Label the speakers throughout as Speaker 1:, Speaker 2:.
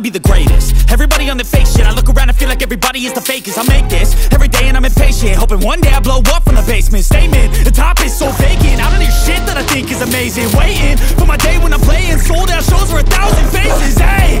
Speaker 1: wanna be the greatest. Everybody on the fake shit I look around and feel like everybody is the fakest. I make this every day and I'm impatient Hoping one day I blow up from the basement. Statement, the top is so vacant. I don't hear shit that I think is amazing. Waiting for my day when I'm playing Sold out shows for a thousand faces Hey,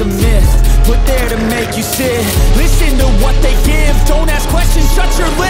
Speaker 2: a
Speaker 1: myth. Put there to make you sit. Listen to what they give. Don't ask questions, shut your lip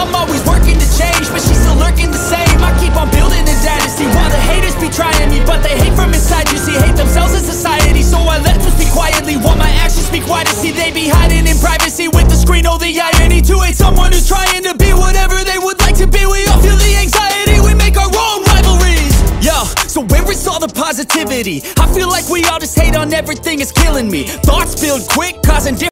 Speaker 2: I'm
Speaker 1: always working to change But she's still lurking the same. I keep on building a dynasty. While the haters be trying me But they hate from inside. You see, hate themselves in society. So I let them speak quietly. While my actions speak wider See, they be hiding in privacy With the screen, oh the irony To hate someone who's trying to be Whatever they would like to be. We all feel the anxiety. We make our own rivalries. Yo, so where is all the positivity? I feel like we all just hate on everything It's killing me. Thoughts build quick, causing